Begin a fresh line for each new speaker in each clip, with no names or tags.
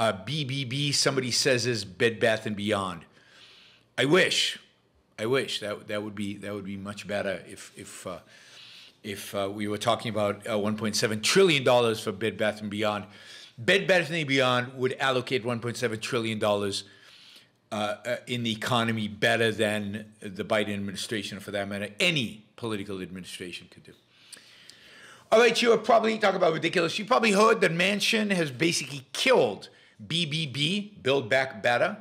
Uh, BBB, somebody says is Bed Bath and Beyond. I wish, I wish that that would be that would be much better if if uh, if uh, we were talking about uh, 1.7 trillion dollars for Bed Bath and Beyond. Bed Bath and Beyond would allocate 1.7 trillion dollars uh, uh, in the economy better than the Biden administration, for that matter, any political administration could do. All right, you are probably talk about ridiculous. You probably heard that Manchin has basically killed BBB, Build Back Better.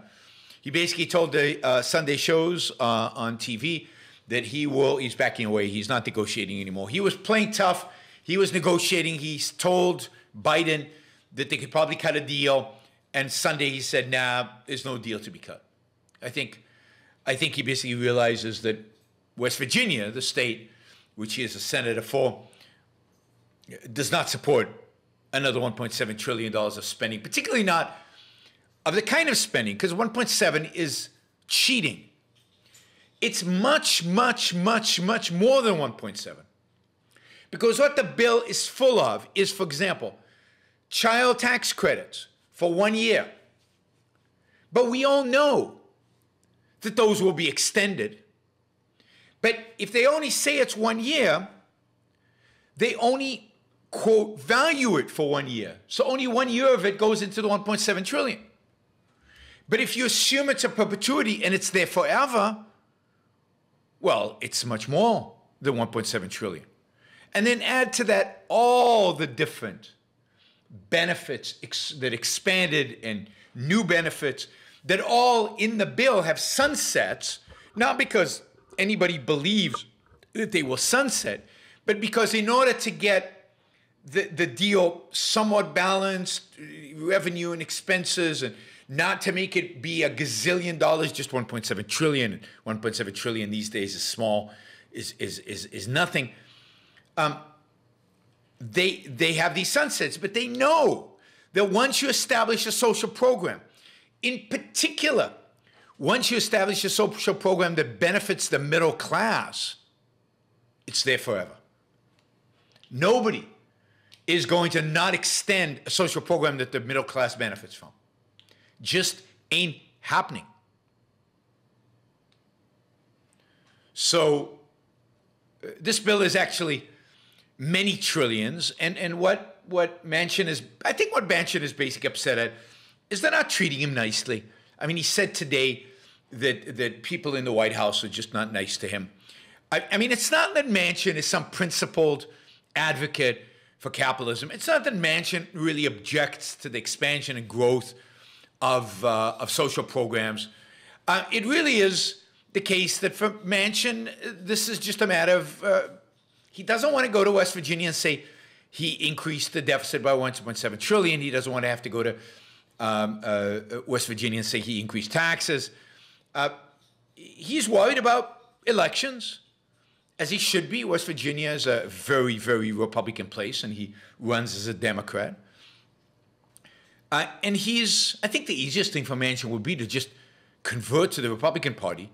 He basically told the uh, Sunday shows uh, on TV that he will, he's backing away. He's not negotiating anymore. He was playing tough. He was negotiating. He's told Biden that they could probably cut a deal. And Sunday he said, nah, there's no deal to be cut. I think, I think he basically realizes that West Virginia, the state which he is a senator for, does not support another 1.7 trillion dollars of spending, particularly not of the kind of spending, because 1.7 is cheating. It's much, much, much, much more than 1.7. Because what the bill is full of is, for example, child tax credits for one year. But we all know that those will be extended. But if they only say it's one year, they only quote value it for one year. So only one year of it goes into the 1.7 trillion. But if you assume it's a perpetuity and it's there forever, well, it's much more than 1.7 trillion. And then add to that all the different benefits ex- that expanded and new benefits that all in the bill have sunsets, not because anybody believes that they will sunset, but because in order to get the, the deal somewhat balanced, revenue and expenses, and not to make it be a gazillion dollars, just 1.7 trillion. 1.7 trillion these days is small, is is is, is nothing. Um, they they have these sunsets, but they know that once you establish a social program, in particular, once you establish a social program that benefits the middle class, it's there forever. Nobody is going to not extend a social program that the middle class benefits from. Just ain't happening. So, uh, this bill is actually many trillions, and, and what, what Manchin is, I think what Manchin is basically upset at is they're not treating him nicely. I mean, he said today that, that people in the White House are just not nice to him. I, I mean, it's not that Manchin is some principled advocate for capitalism. It's not that Manchin really objects to the expansion and growth of, uh, of social programs. Uh, it really is the case that for Manchin, this is just a matter of uh, he doesn't want to go to West Virginia and say he increased the deficit by 1.7 trillion. He doesn't want to have to go to um, uh, West Virginia and say he increased taxes. Uh, he's worried about elections, as he should be. West Virginia is a very, very Republican place, and he runs as a Democrat. Uh, and he's, I think the easiest thing for Manchin would be to just convert to the Republican Party,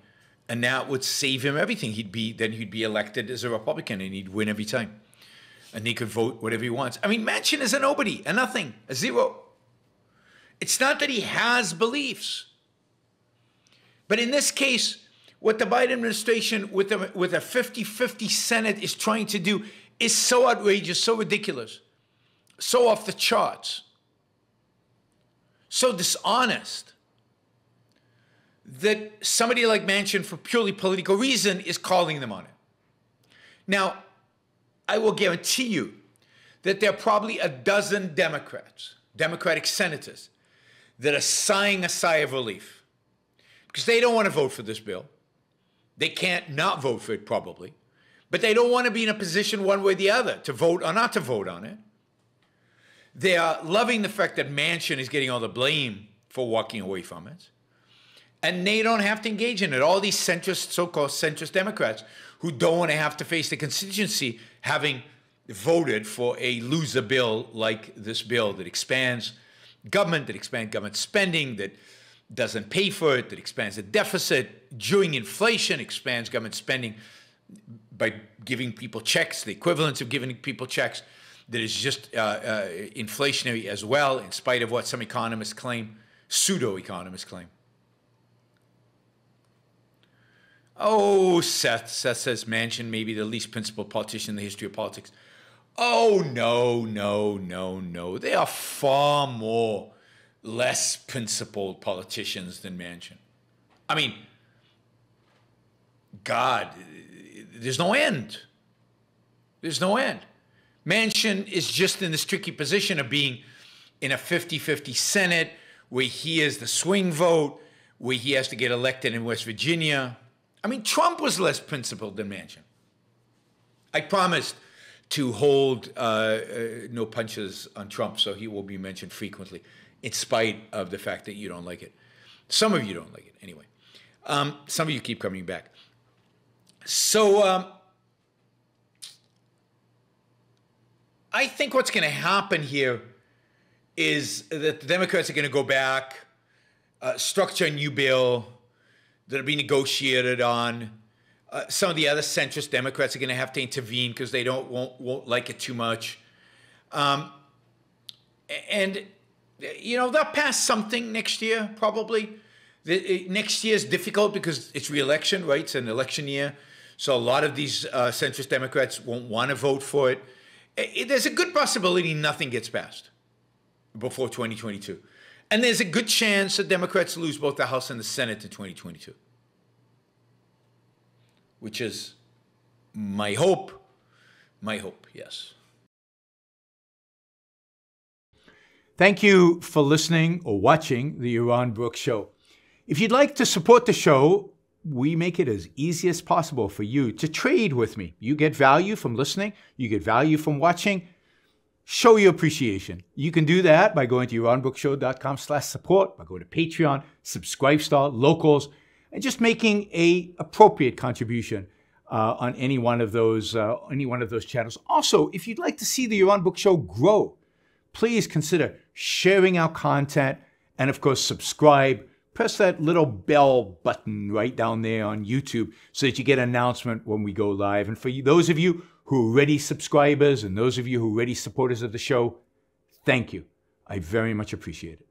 and that would save him everything. He'd be then he'd be elected as a Republican, and he'd win every time, and he could vote whatever he wants. I mean, Manchin is a nobody, a nothing, a zero. It's not that he has beliefs, but in this case, what the Biden administration with a, with a 50-50 Senate is trying to do is so outrageous, so ridiculous, so off the charts so dishonest that somebody like Manchin, for purely political reason, is calling them on it. Now, I will guarantee you that there are probably a dozen Democrats, Democratic senators, that are sighing a sigh of relief because they don't want to vote for this bill. They can't not vote for it, probably, but they don't want to be in a position one way or the other to vote or not to vote on it. They are loving the fact that Manchin is getting all the blame for walking away from it. And they don't have to engage in it. All these centrist, so called centrist Democrats who don't want to have to face the constituency having voted for a loser bill like this bill that expands government, that expands government spending, that doesn't pay for it, that expands the deficit during inflation, expands government spending by giving people checks, the equivalence of giving people checks that is just uh, uh, inflationary as well, in spite of what some economists claim, pseudo economists claim. Oh, Seth. Seth says Manchin may be the least principled politician in the history of politics. Oh, no, no, no, no. They are far more less principled politicians than Manchin. I mean, God, there's no end. There's no end. Manchin is just in this tricky position of being in a 50 50 Senate where he is the swing vote, where he has to get elected in West Virginia. I mean, Trump was less principled than Manchin. I promised to hold uh, uh, no punches on Trump, so he will be mentioned frequently, in spite of the fact that you don't like it. Some of you don't like it, anyway. Um, some of you keep coming back. So um, I think what's going to happen here is that the Democrats are going to go back, uh, structure a new bill that'll be negotiated on. Uh, some of the other centrist Democrats are going to have to intervene because they don't won't, won't like it too much. Um, and you know they'll pass something next year probably. The, next year is difficult because it's re-election, right? It's an election year. So a lot of these uh, centrist Democrats won't want to vote for it. it. There's a good possibility nothing gets passed before 2022. And there's a good chance that Democrats lose both the House and the Senate in 2022, which is my hope. My hope, yes.
Thank you for listening or watching the Yaron Brook Show. If you'd like to support the show, we make it as easy as possible for you to trade with me. You get value from listening, you get value from watching. Show your appreciation. You can do that by going to yaronbrookshow.com slash support, by going to Patreon, subscribe Subscribestar, Locals, and just making a appropriate contribution uh, on any one of those uh, any one of those channels. Also, if you'd like to see the Yaron Brook Show grow, please consider sharing our content and, of course, subscribe press that little bell button right down there on YouTube so that you get an announcement when we go live. And for those of you who are already subscribers and those of you who are already supporters of the show, thank you. I very much appreciate it.